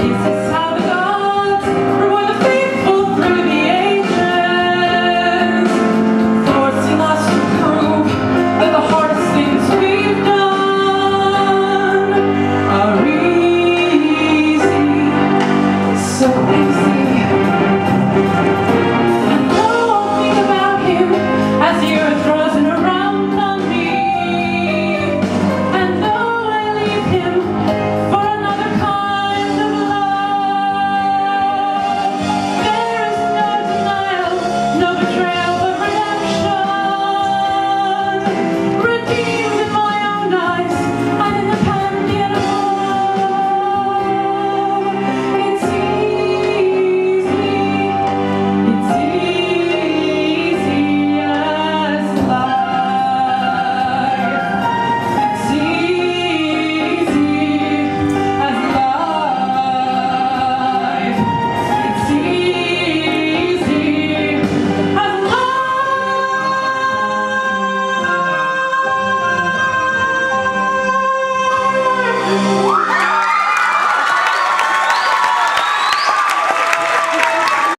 Jesus.